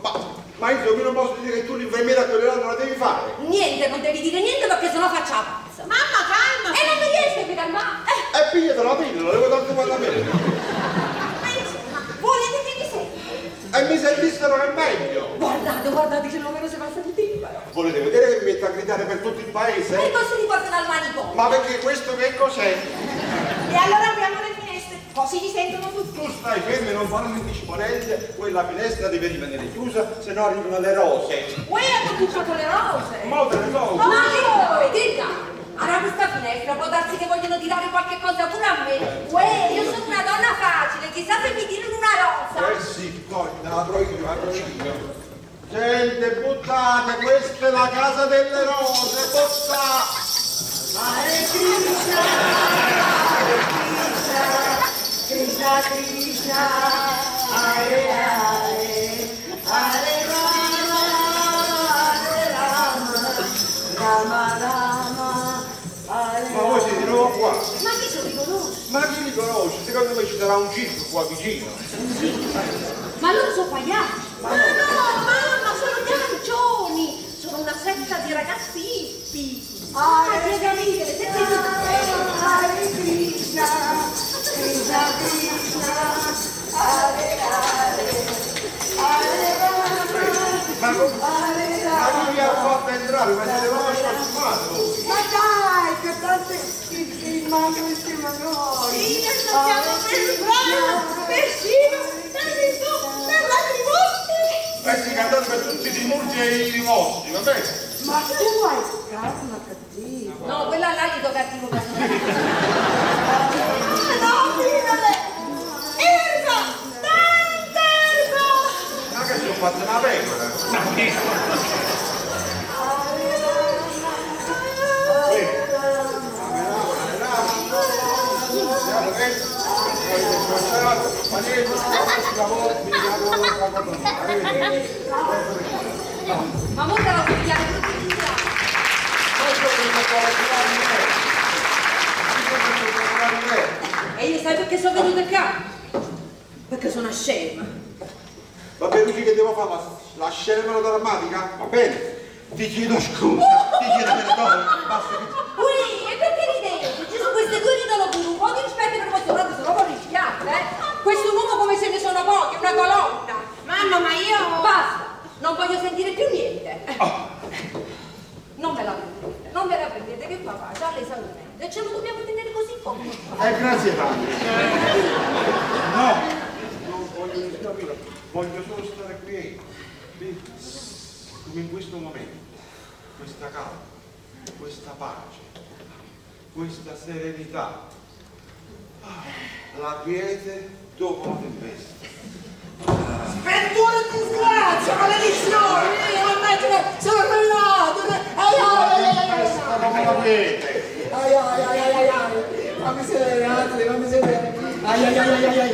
Ma, ma insomma, io non posso dire che tu l'infermiera a quell'ora non la devi fare. Niente, non devi dire niente perché sennò faccio la pazza. Mamma, calma! E non mi riesco a calmare. Eh, E pigliate la pillola, devo tanto guardare bene. ma insomma, volete che mi senta? E mi servissero è meglio. Guardate, guardate che non me lo si fa sentire. Volete vedere che mi metto a gridare per tutto il E paese? così ti portano al manicomio. Ma perché questo che cos'è? E allora apriamo le finestre, così li sentono tutti. Tu stai fermo e non farmi disponente, quella finestra deve rimanere chiusa, se no arrivano le rose. Uè, hanno buttato le rose. Molte le rose. Ma che? Che Allora questa finestra può darsi che vogliono tirare qualche cosa pure a me. Uè, io sono una donna facile, chissà se mi tirano una rosa. Eh sì, poi la apro io, apro io. Gente, buttate, questa è la casa delle rose, buttate! Hare Krishna, Hare Krishna, Krishna Krishna, Hare Hare, Hare nuovo qua? Ma chi ci riconosce? Ma chi li conosce? Secondo me ci sarà un circo qua vicino. Ma loro sono pagliacci. Ma no, mamma, sono gli arancioni. Sono una setta di ragazzi spisi. Hare praticamente, le sette di Hare Krishna, Krishna Krishna, Hare Hare, Hare Ma, Hare ma non vi ha fatto entrare, ma siete proprio voi. Ma dai, che tanto il, magro insieme a noi. Sì, ne sappiamo per bravo, persino per il tuo, per la tributi. Questi cantate per tutti i dimorti e i rimorsi, va bene? Ma tu hai karma cattivo. No, quella là gli tocca cattivo personale. Ma molto la pigliare tutti via. E io sai perché sono venuta qua? Perché sono scema. Va bene, che devo fare la, la scena melodrammatica? Va bene. Ti chiedo scusa, ti chiedo perdono, basta che... Ui, e perché ridete? Ci sono queste due ridano pure un po' di rispetto per vostro proprio, sono proprio rischiate, eh? Questo uomo come se ne sono pochi, una colonna. Mamma, ma io... Basta, non voglio sentire più niente. Non ve la prendete, non ve la prendete. Che papà già l'esaurimento. E ce lo dobbiamo tenere così come. Eh, grazie tanto. No, non voglio capire, voglio solo stare qui, qui, come in questo momento, questa calma, questa pace, questa serenità, Ah, la quiete dopo la tempesta. Sventura e disgrazia, maledizione, mannaggia, sono rovinato! Ai ai ai ai ai! Ai ai ai ai ai ai! Fammi! Ai ai ai ai ai!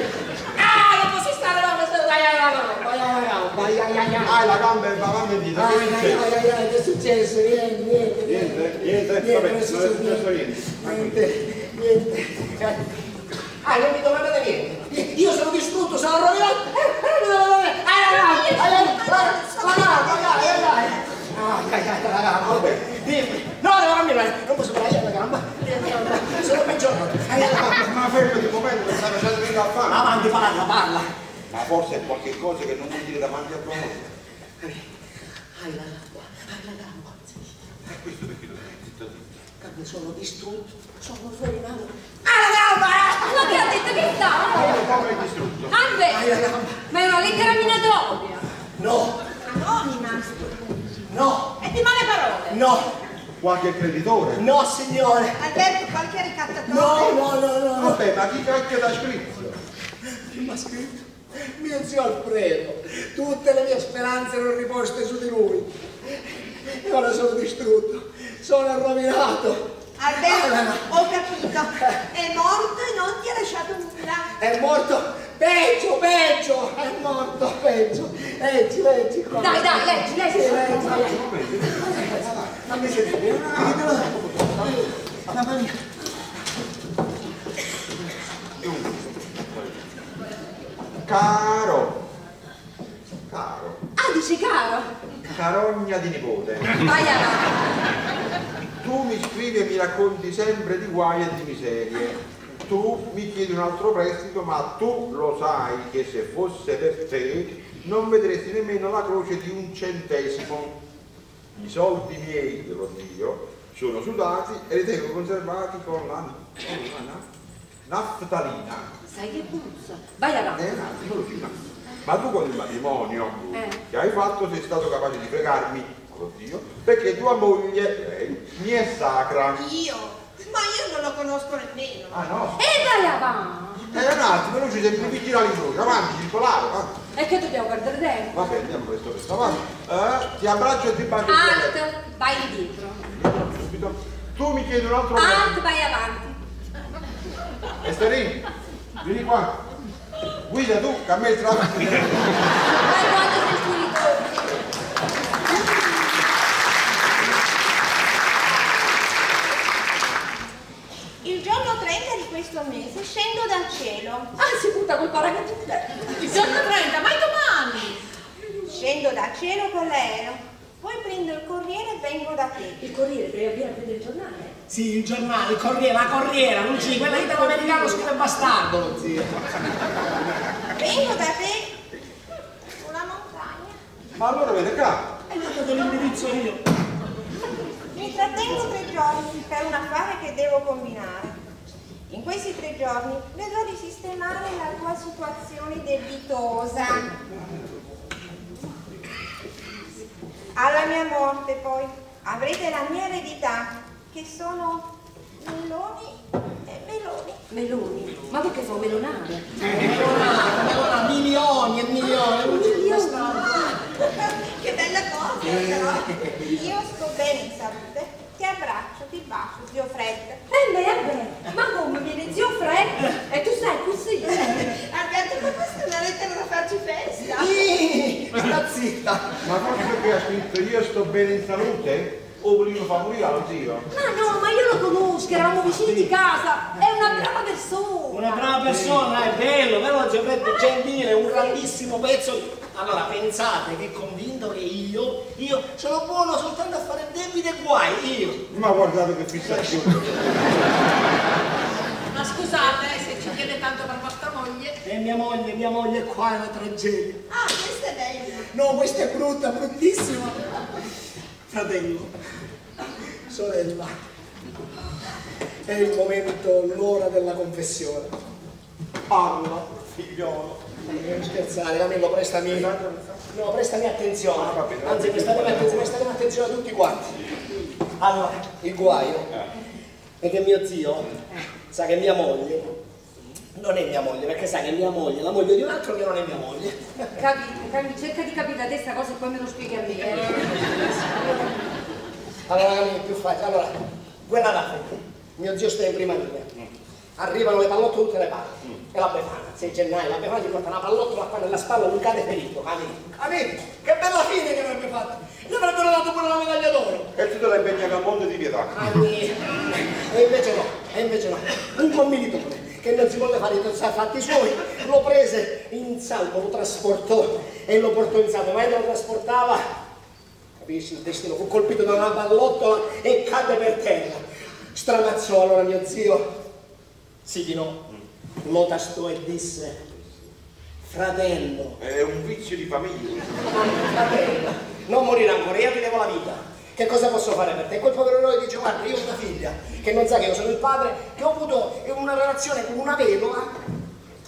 Non posso stare là, posso stare! Ai ai ai ai! Ai ai ai ai! Ai la gamba e mamma dito, che succede? Ai ai ai, che è successo? Niente, niente! Niente, niente, vabbè, non è successo niente! Niente, niente! Ah, non mi domandate niente. Io sono distrutto, sono rovinato. No, non posso tagliare la gamba. Sono peggiorato. Ma fermo di momento, non sta facendo niente a fare. Avanti, parla, parla. Ma forse è qualche cosa che non vuol dire davanti a te. Hai la gamba, hai la gamba. E questo perché lo hai detto? Sono distrutto sono distrutto, sono rovinato. Ah, la gamba! Ma che ha detto che sta? Come è distrutto? Ambe, la gamba. ma è una lettera minatoria. No, Anonima. no, E di male parole. no, Qualche creditore? no, signore. Alberto, qualche ricattatore. No, no, no, no, no. Vabbè, ma chi cacchio l'ha scritto? Chi mi ha scritto? Mio zio Alfredo. Tutte le mie speranze erano riposte su di lui. E ora sono distrutto. Sono rovinato. Alberto, ho capito. È morto e non ti ha lasciato nulla. È morto. Peggio, peggio. È morto, peggio. Leggi, leggi qua. Dai, dai, leggi, leggi. Sì, leggi. Mamma mia. Caro, caro, Ah, dice caro. carogna di nipote, Vai avanti. Tu mi scrivi e mi racconti sempre di guai e di miserie. Tu mi chiedi un altro prestito, ma tu lo sai che se fosse per te non vedresti nemmeno la croce di un centesimo. I soldi miei, te lo dico, sono sudati e li tengo conservati con la, con la na- naftalina. Sai che puzza. Vai avanti. Eh, un attimo. Ma tu con il matrimonio Eh. che hai fatto sei stato capace di fregarmi, oddio, perché tua moglie, lei, mi è sacra. Io? Ma io non lo conosco nemmeno. Ah no? E vai avanti. Eh un attimo, noi ci semplifichi la incrocio, avanti, circolare, va. E che dobbiamo perdere tempo? Va bene, andiamo questo questo, va. Eh, ti abbraccio e ti bacio il Alt, vai dialetto. Subito. Tu mi chiedi un altro Alt, vai avanti. Esterini, vieni qua. Guida tu, che a me il traffico. Vai quando sei tu ritorni. Il giorno 30 di questo mese scendo dal cielo. Ah, si butta col paracadute. Il giorno 30, ma domani! Scendo dal cielo con l'aereo. Poi prendo il corriere vengo da te. Il Corriere, devi avere a prendere il giornale? Sì, il giornale, il corriere, la corriera, non ci, quella italo-americana scrive bastardo, lo zio. Vengo da te sulla montagna. Ma allora vede qua. E mi dato l'indirizzo io. Mi trattengo tre giorni per un affare che devo combinare. In questi tre giorni vedrò di sistemare la tua situazione debitosa. Alla mia morte poi avrete la mia eredità, che sono meloni e meloni. Meloni. Ma perché sono melonare? Melona, melona, milioni e milioni, ci bastardo. che bella cosa però. Io sto bene in salute, ti abbraccio, ti bacio, zio Fred. Eh beh, beh, ma come viene zio Fred? E tu sei così? Abbiate ma questa è una lettera da farci festa. Ih, sta zitta. Ma forse che ha scritto io sto bene in salute? O volevo far morire lo zio? Ma no, ma io lo conosco, eravamo vicini di casa, è una brava persona. Una brava persona, è bello, però Giovanni gentile, un grandissimo pezzo. Allora pensate che convinto che io, io sono buono soltanto a fare debiti e guai, io. Ma guardate che fissazione. Ma scusate eh, se ci chiede tanto per vostra moglie. E mia moglie, mia moglie qua è una tragedia. Ah, questa è bella. No, questa è brutta, bruttissima. Fratello, sorella, è il momento, l'ora della confessione. Parla, figliolo. Non scherzare, Camillo, prestami. No, prestami attenzione. Anzi, prestatemi attenzione, prestatemi attenzione a tutti quanti. Allora, il guaio è che mio zio sa che mia moglie non è mia moglie, perché sa che mia moglie è la moglie di un altro che non è mia moglie. Capito, capito, cerca di capire da te sta cosa e poi me lo spieghi a me. eh. Allora Camillo, è più facile. Allora, guerra d'Africa. Mio zio sta in prima linea. Arrivano le pallotte da tutte le parti. E la Befana, 6 gennaio, la Befana gli porta una pallottola qua nella spalla, lui cade ferito, Camillo. Camillo, che bella fine che avrebbe fatto! Gli avrebbero dato pure la medaglia d'oro. E tu te l'hai impegnato a monte di pietà. Camillo. E invece no, e invece no. Un commilitore che non si volle fare i fatti suoi, lo prese in salvo, lo trasportò e lo portò in salvo, ma mentre lo trasportava Capisci? Il destino fu colpito da una pallottola e cadde per terra. Stramazzò allora mio zio. Si chinò, lo tastò e disse: Fratello, È un vizio di famiglia. fratello, non morire ancora, io ti devo la vita. Che cosa posso fare per te? E quel povero eroe dice: Guarda, io ho una figlia che non sa che io sono il padre, che ho avuto una relazione con una vedova.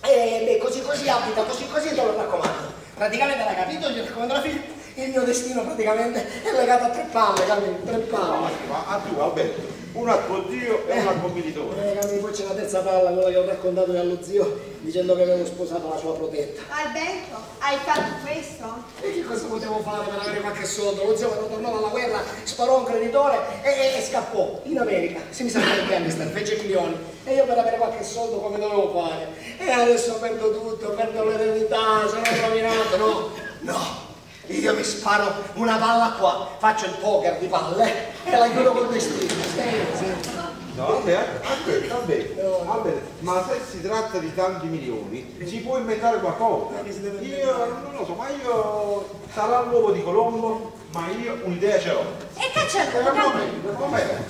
E beh, così così abita, così così te lo raccomando. Praticamente l'hai capito, gli raccomando la figlia. Il mio destino praticamente è legato a tre palle, capito? Tre palle. Ma a tu, Alberto, uno a tuo zio e uno al commilitore. Eh, capito, poi c'è la terza palla, quella che ho raccontato io allo zio, dicendo che avevo sposato la sua protetta. Alberto, hai fatto questo? E che cosa potevo fare per avere qualche soldo? Lo zio quando tornò dalla guerra sparò un creditore e, e- e scappò in America. Si mi sa che gangster, fece milioni. E io per avere qualche soldo come dovevo fare? E adesso perdo tutto, perdo l'eredità, sono rovinato, no? No! Io mi sparo una palla qua, faccio il poker di palle e la chiudo col vestito. Sì. No, vabbè, aspetta, vabbè, vabbè, ma se si tratta di tanti milioni, si può inventare qualcosa. Io non lo so, ma io sarà l'uovo di Colombo, ma io un'idea ce l'ho. E che c'è un momento, un momento.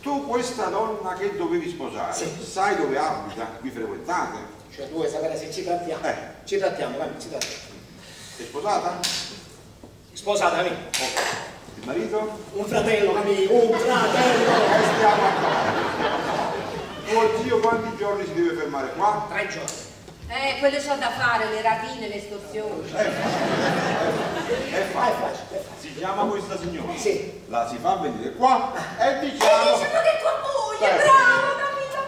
Tu questa donna che dovevi sposare, sai dove abita? Vi frequentate? Cioè tu vuoi sapere se ci trattiamo? Eh. Ci trattiamo, vai, ci trattiamo. È sposata? Sposata, amico. Il marito? Un fratello, amico, un fratello. E stiamo a casa. Tuo zio quanti giorni si deve fermare qua? Tre giorni. Eh, quello c'ho da fare, le rapine, le estorsioni. È È facile. facile, è facile. Si chiama questa signora? Sì. La si fa venire qua e E diciamo... diciamo che è tua moglie, bravo Camilla,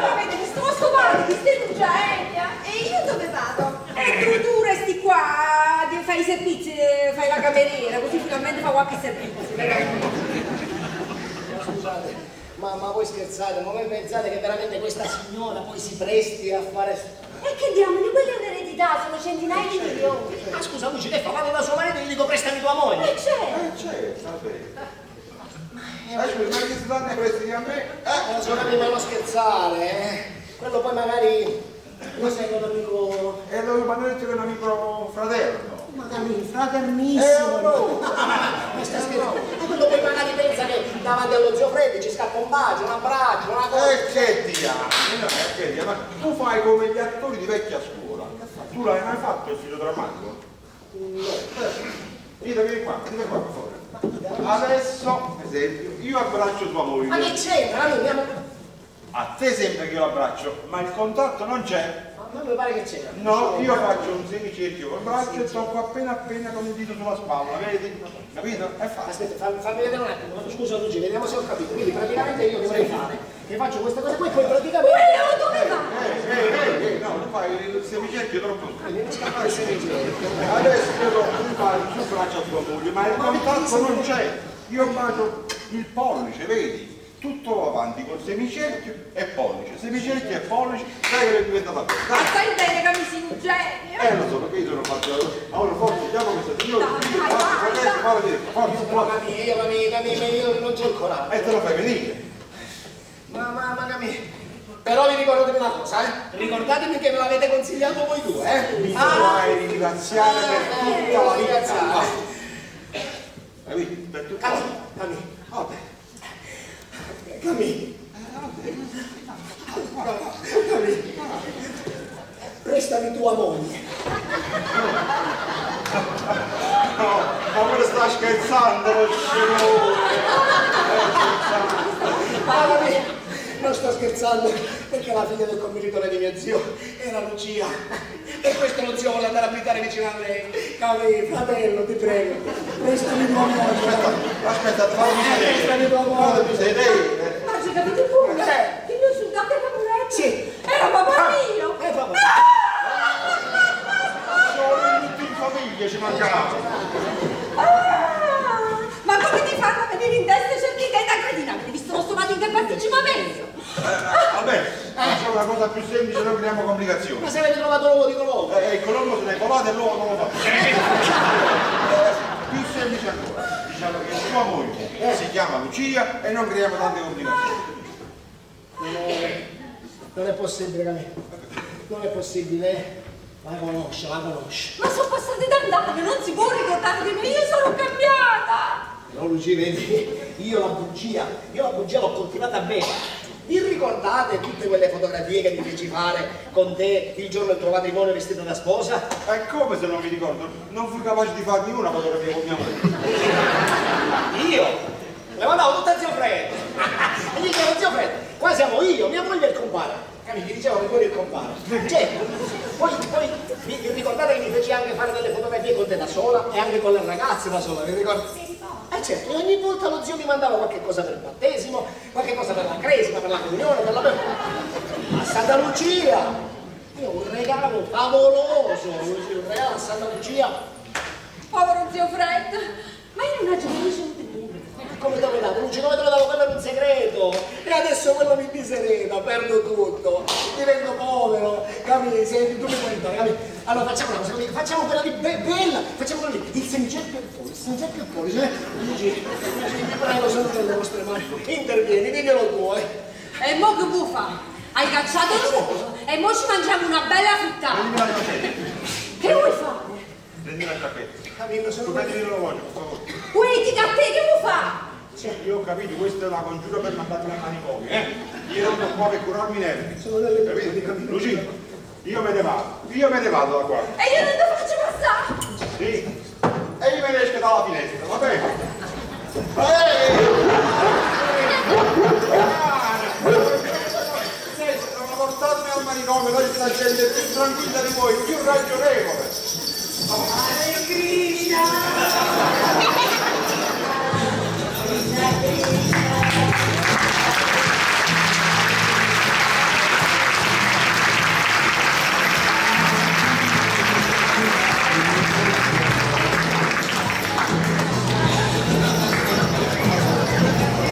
bravo, vedi, sto scopando, ti stai rugiaenda. E io dove vado? E tu, tu resti qua, fai i servizi, eh, fai la cameriera, così finalmente fa qualche servizio. Ma scusate, ma, ma voi scherzate, ma voi pensate che veramente questa signora poi si presti a fare... E che diamine, quella è un'eredità, sono centinaia di milioni. Ma scusa, lui ci fa, vado da suo marito e gli dico prestami tua moglie. E c'è. Eh certo, vabbè. Eh, scusa, ma che si danno questi a me? Eh, la sua amica non scherzare, eh. Quello poi magari... Lo sai che l'amico... E detto che è un amico fraterno? Ma Camille, fraternissimo! Eh, no. Ma sta scherzando? Ma quello poi magari pensa che davanti allo zio Freddy ci scappa un bacio, un abbraccio, una cosa... E che diavolo, no, eh, che diavolo, ma tu fai come gli attori di vecchia scuola. Tu l'hai mai fatto il figlio drammatico? No. Dite, vieni qua, vieni qua per favore. Adesso, esempio, io abbraccio tua moglie. Ma che c'entra? A te sembra che io l'abbraccio, ma il contatto non c'è. Ma mi pare che c'entra. No, io faccio un semicerchio col braccio e tocco appena appena con il dito sulla spalla, vedi? Capito? È facile. Aspetta, fammi, fammi vedere un attimo, scusa Luigi, vediamo se ho capito. Quindi praticamente io che vorrei fare? Che faccio questa cosa qui e poi praticamente... Quello dove va? Eh, eh, eh, eh, no, tu fai il semicerchio troppo. Ah, devi scappare il semicerchio. Adesso io un bacio sul braccio a tua moglie, ma il contatto non c'è. Io bacio il pollice, vedi? Tutto va avanti col semicerchio e pollice, semicerchio e pollice, dai che è diventata bella. Ma stai bene che mi si genio? Eh lo so, perché io sono fatto. Allora questa vai, forza, dai. falla vedere, forza, Io forza. Camille, io Camille, Camille, io non c'ho il coraggio. E te lo fai venire. Ma, ma, ma Camille, però vi ricordatevi una cosa, eh? Ricordatevi che me l'avete consigliato voi due, eh? Mi dovrai ringraziare per tutta la vita. ringraziare. Capito? Per tutta la vita. Vabbè. Camille. Prestami tua moglie. No, ma me lo sta scherzando, lo scenone. Ah, non sto scherzando, perché la figlia del convivitore di mio zio era Lucia. E questo lo zio vuole andare a abitare vicino a lei. Camille, fratello, ti prego, prestami tua moglie. Aspetta, fammi Prestami vedere. tua Guarda, tu moglie. sei lei. Ma ci capite pure? Eh. Che io sul gatto e caporetto? Sì. Era papà mio! Eh, papà. Sono tutti in famiglia, ci mancava. Ah, ma come ti fanno a venire in testa certi idee da credinare? Visto lo stomaco in che pasticci ma meglio? Vabbè, una cosa più semplice, non creiamo complicazioni. Ma se avete trovato l'uovo di Colombo? Eh, il colombo se l'hai colato e l'uovo non lo fa. Più semplice ancora. Diciamo che sua moglie si chiama Lucia e non creiamo tante complicazioni. Non è, non è possibile, Camille. Non è possibile. eh. La conosce, la conosce. Ma sono passati d'anni, non si può ricordare di me, io sono cambiata! No, Luigi, vedi, io la bugia, io la bugia l'ho coltivata bene. Vi ricordate tutte quelle fotografie che mi feci fare con te il giorno del tuo matrimonio vestito da sposa? E come se non mi ricordo? Non fui capace di farmi una fotografia con mia moglie. Io? Le mandavo tutta a zio Fred. E gli dicevo, zio Fred, qua siamo io, mia moglie e il compare. Capito? Gli dicevo che poi il compare. Certo. Poi, poi vi, vi ricordate che mi feci anche fare delle fotografie con te da sola e anche con le ragazze da sola, vi ricordate? Eh certo, ogni volta lo zio mi mandava qualche cosa per il battesimo, qualche cosa per la cresima, per la comunione, per la... A Santa Lucia! Io un regalo favoloso, un regalo a Santa Lucia. Povero zio Fred, ma io non ricevuto Come te lo davo? Luigi, come te lo davo? Quello era un segreto. E adesso quello mi diserena, perdo tutto, divento povero. Capi, senti, tu mi puoi aiutare, capi? Allora facciamo una cosa, capi? facciamo quella lì be- bella, facciamo quella lì, il semicerchio e il pollice, il semicerchio e il pollice. eh? Luigi, Luigi, vi prego, sono nelle vostre mani. Intervieni, diglielo tu, eh. E mo che vuoi fare? Hai cacciato l'uovo e mo ci mangiamo una bella frittata. Prendimi la cappetta. Che vuoi fare? Prendimi la cappetta. Capito, Tu sono prendimi l'orologio, per favore. Vuoi ti a te che vuoi fare? Sì, io ho capito, questa è una congiura per mandarti a manicomio, eh? Io non può che curarmi i nervi. Sono delle Capito? Lucia, io me ne vado, io me ne vado da qua. E io non ti faccio passare. Sì. E io me ne esco dalla finestra, va bene? Ehi! Devono portarmi al manicomio, questa è la gente più tranquilla di voi, più ragionevole. Hare Krishna! Amen.